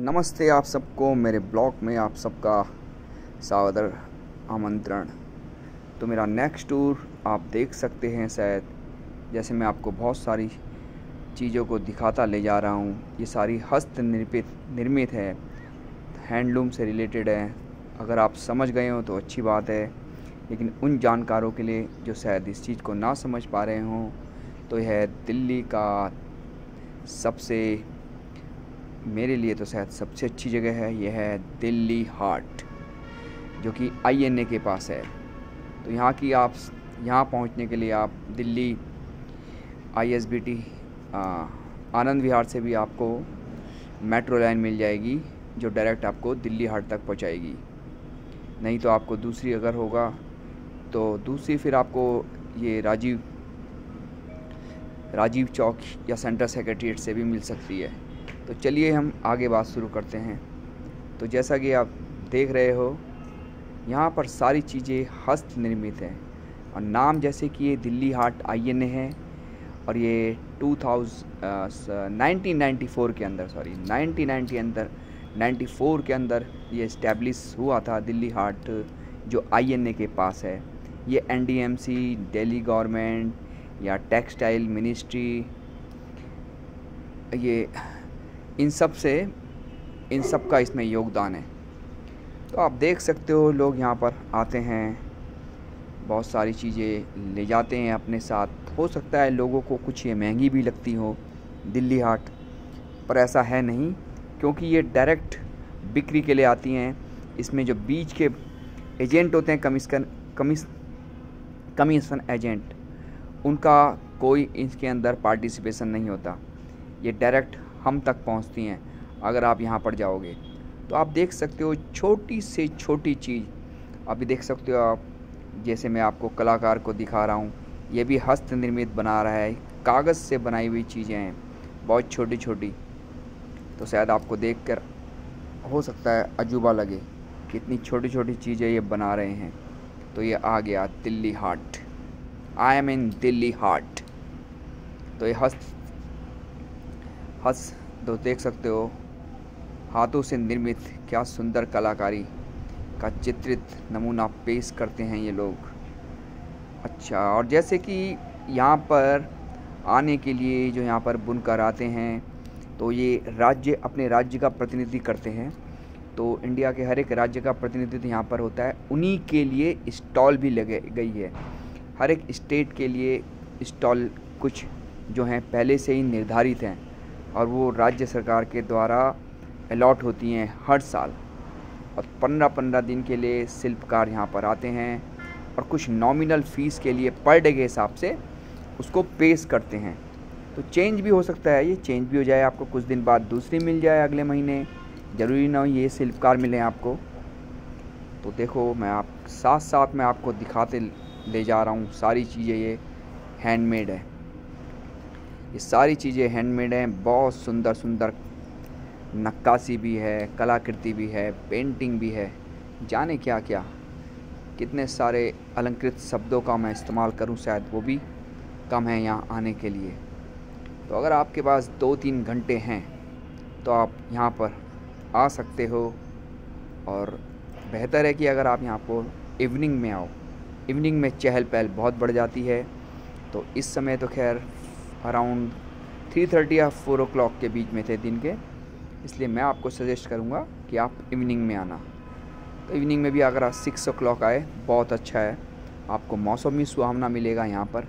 नमस्ते आप सबको, मेरे ब्लॉग में आप सबका सादर आमंत्रण। तो मेरा नेक्स्ट टूर आप देख सकते हैं शायद। जैसे मैं आपको बहुत सारी चीज़ों को दिखाता ले जा रहा हूँ। ये सारी हस्त निर्मित निर्मित है। हैंडलूम से रिलेटेड है। अगर आप समझ गए हो तो अच्छी बात है। लेकिन उन जानकारों के लिए जो शायद इस चीज़ को ना समझ पा रहे हों तो यह दिल्ली का सबसे मेरे लिए तो शायद सबसे अच्छी जगह है, यह है दिल्ली हाट, जो कि आईएनए के पास है। तो यहाँ की आप यहाँ पहुँचने के लिए आप दिल्ली आईएसबीटी आनंद विहार से भी आपको मेट्रो लाइन मिल जाएगी, जो डायरेक्ट आपको दिल्ली हाट तक पहुँचाएगी। नहीं तो आपको दूसरी अगर होगा तो दूसरी फिर आपको ये राजीव राजीव चौक या सेंट्रल सेक्रेटरीट से भी मिल सकती है। तो चलिए हम आगे बात शुरू करते हैं। तो जैसा कि आप देख रहे हो, यहाँ पर सारी चीज़ें हस्त निर्मित हैं। और नाम जैसे कि ये Delhi Haat I N A है और ये 2000 नाइनटीन फोर के अंदर, सॉरी 1990 के अंदर 94 के अंदर ये इस्टेब्लिश हुआ था दिल्ली हाट जो आईएनए के पास है। ये N D M C Delhi government या टेक्सटाइल मिनिस्ट्री, ये इन सबसे, इन सब का इसमें योगदान है। तो आप देख सकते हो, लोग यहाँ पर आते हैं, बहुत सारी चीज़ें ले जाते हैं अपने साथ। हो सकता है लोगों को कुछ ये महँगी भी लगती हो, दिल्ली हाट, पर ऐसा है नहीं, क्योंकि ये डायरेक्ट बिक्री के लिए आती हैं। इसमें जो बीच के एजेंट होते हैं, कमीशन कमीस कमीशन एजेंट, उनका कोई इसके अंदर पार्टिसिपेशन नहीं होता। ये डायरेक्ट हम तक पहुँचती हैं, अगर आप यहाँ पर जाओगे। तो आप देख सकते हो छोटी से छोटी चीज़। अभी देख सकते हो आप, जैसे मैं आपको कलाकार को दिखा रहा हूँ, ये भी हस्त निर्मित बना रहा है, कागज़ से बनाई हुई चीज़ें हैं, बहुत छोटी छोटी तो शायद आपको देख कर हो सकता है अजूबा लगे, कितनी छोटी छोटी चीज़ें ये बना रहे हैं। तो ये आ गया Delhi Haat. I am in Delhi Haat. तो ये हस्त हस्त तो देख सकते हो। हाथों से निर्मित क्या सुंदर कलाकारी का चित्रित नमूना पेश करते हैं ये लोग। अच्छा और जैसे कि यहाँ पर आने के लिए जो यहाँ पर बुनकर आते हैं तो ये राज्य, अपने राज्य का प्रतिनिधि करते हैं। तो इंडिया के हर एक राज्य का प्रतिनिधित्व यहाँ पर होता है। उन्हीं के लिए स्टॉल भी लगे, गई है। हर एक स्टेट के लिए स्टॉल कुछ जो हैं, पहले से ही निर्धारित हैं। और वो राज्य सरकार के द्वारा अलॉट होती हैं हर साल। और पंद्रह पंद्रह दिन के लिए शिल्पकार यहाँ पर आते हैं और कुछ नॉमिनल फ़ीस के लिए पर डे के हिसाब से उसको पेश करते हैं। तो चेंज भी हो सकता है, ये चेंज भी हो जाए, आपको कुछ दिन बाद दूसरी मिल जाए अगले महीने। ज़रूरी ना हो ये शिल्पकार मिले आपको। तो देखो, मैं आप साथ साथ में आपको दिखाते ले जा रहा हूँ, सारी चीज़ें ये हैंडमेड है। ये सारी चीज़ें हैंडमेड हैं। बहुत सुंदर सुंदर नक्काशी भी है, कलाकृति भी है पेंटिंग भी है। जाने क्या क्या कितने सारे अलंकृत शब्दों का मैं इस्तेमाल करूँ शायद वो भी कम है यहाँ आने के लिए। तो अगर आपके पास दो तीन घंटे हैं तो आप यहाँ पर आ सकते हो और बेहतर है कि अगर आप यहाँ पर इवनिंग में आओ। इवनिंग में चहल पहल बहुत बढ़ जाती है। तो इस समय तो खैर अराउंड थ्री थर्टी या फोर ओ के बीच में थे दिन के। इसलिए मैं आपको सजेस्ट करूँगा कि आप इवनिंग में आना। तो इवनिंग में भी अगर आप सिक्स ओ आए, बहुत अच्छा है। आपको मौसम भी सुहावना मिलेगा यहाँ पर।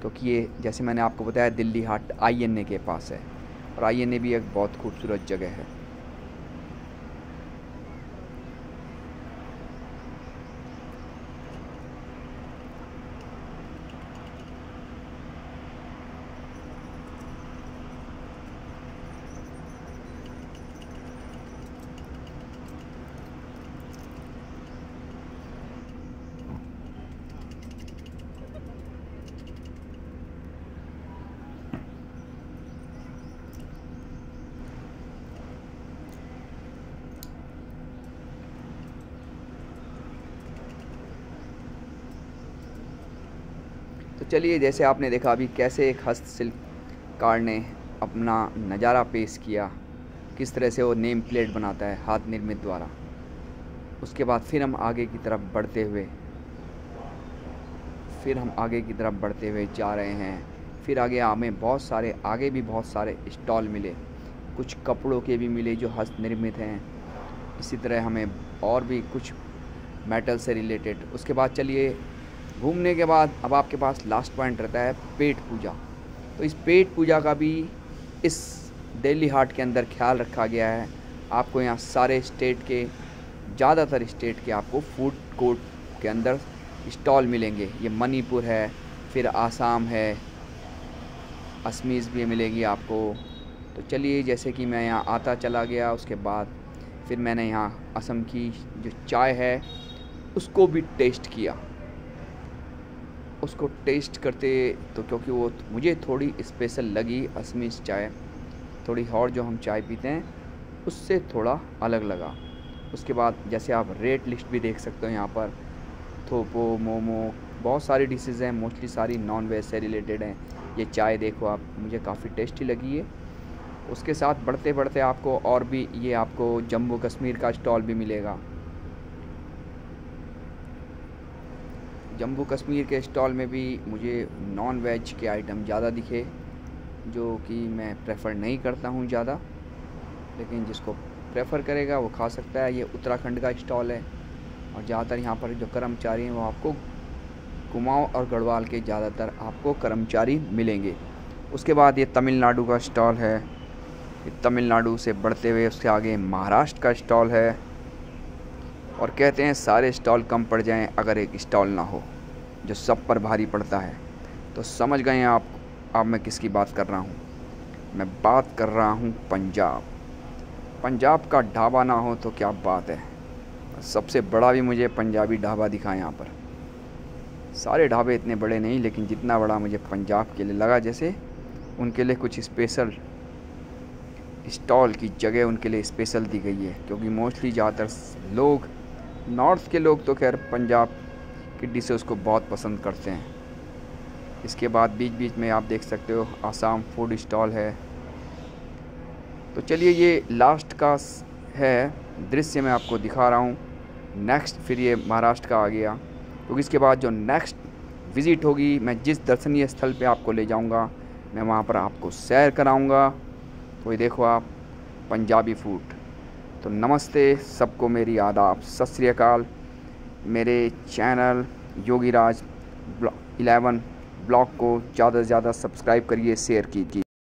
क्योंकि ये, जैसे मैंने आपको बताया, दिल्ली हाट आई के पास है। और आई भी एक बहुत खूबसूरत जगह है तो चलिए, जैसे आपने देखा अभी कैसे एक हस्तशिल्पकार ने अपना नज़ारा पेश किया, किस तरह से वो नेम प्लेट बनाता है हाथ निर्मित द्वारा। उसके बाद फिर हम आगे की तरफ़ बढ़ते हुए, फिर हम आगे की तरफ़ बढ़ते हुए जा रहे हैं। फिर आगे हमें बहुत सारे, आगे भी बहुत सारे स्टॉल मिले। कुछ कपड़ों के भी मिले जो हस्त निर्मित हैं। इसी तरह हमें और भी कुछ मेटल से रिलेटेड। उसके बाद चलिए घूमने के बाद अब आपके पास लास्ट पॉइंट रहता है पेट पूजा। तो इस पेट पूजा का भी इस दिल्ली हाट के अंदर ख्याल रखा गया है। आपको यहाँ सारे स्टेट के, ज़्यादातर स्टेट के आपको फ़ूड कोर्ट के अंदर स्टॉल मिलेंगे। ये मणिपुर है, फिर आसाम है असमीज़ भी मिलेगी आपको। तो चलिए, जैसे कि मैं यहाँ आता चला गया, उसके बाद फिर मैंने यहाँ असम की जो चाय है, उसको भी टेस्ट किया। उसको टेस्ट करते तो क्योंकि वो मुझे थोड़ी स्पेशल लगी असमीज़ चाय। थोड़ी और जो हम चाय पीते हैं, उससे थोड़ा अलग लगा। उसके बाद जैसे आप रेट लिस्ट भी देख सकते हो यहाँ पर, थोपो, मोमो, बहुत सारी डिशेज़ हैं मोस्टली सारी नॉन वेज से रिलेटेड हैं। ये चाय देखो आप, मुझे काफ़ी टेस्टी लगी है उसके साथ बढ़ते बढ़ते आपको और भी, ये आपको जम्मू कश्मीर का स्टॉल भी मिलेगा। जम्मू कश्मीर के स्टॉल में भी मुझे नॉन वेज के आइटम ज़्यादा दिखे, जो कि मैं प्रेफर नहीं करता हूँ ज़्यादा। लेकिन जिसको प्रेफर करेगा, वो खा सकता है। ये उत्तराखंड का स्टॉल है और ज़्यादातर यहाँ पर जो कर्मचारी हैं, वो आपको कुमाऊँ और गढ़वाल के ज़्यादातर आपको कर्मचारी मिलेंगे। उसके बाद ये तमिलनाडु का स्टॉल है। तमिलनाडु से बढ़ते हुए उसके आगे महाराष्ट्र का स्टॉल है। और कहते हैं, सारे स्टॉल कम पड़ जाएँ अगर एक स्टॉल ना हो, जो सब पर भारी पड़ता है। तो समझ गए आप अब मैं किसकी बात कर रहा हूँ? मैं बात कर रहा हूँ पंजाब। पंजाब का ढाबा ना हो तो क्या बात है? सबसे बड़ा भी मुझे पंजाबी ढाबा दिखा यहाँ पर। सारे ढाबे इतने बड़े नहीं, लेकिन जितना बड़ा मुझे पंजाब के लिए लगा, जैसे उनके लिए कुछ स्पेशल स्टॉल की जगह उनके लिए स्पेशल दी गई है, क्योंकि मोस्टली ज़्यादातर लोग नॉर्थ के लोग तो खैर पंजाब की डिशेज़ को बहुत पसंद करते हैं। इसके बाद बीच बीच में आप देख सकते हो आसाम फ़ूड स्टॉल है। तो चलिए ये लास्ट का है, दृश्य मैं आपको दिखा रहा हूँ। नेक्स्ट फिर ये महाराष्ट्र का आ गया। क्योंकि तो इसके बाद जो नेक्स्ट विज़िट होगी, मैं जिस दर्शनीय स्थल पे आपको ले जाऊँगा, मैं वहाँ पर आपको सैर कराऊँगा। तो ये देखो आप, पंजाबी फ़ूड तो नमस्ते सबको मेरी आदाब। सत श्रीकाल मेरे चैनल योगीराज इलेवन ब्लॉग को ज़्यादा से ज़्यादा सब्सक्राइब करिए, शेयर कीजिए।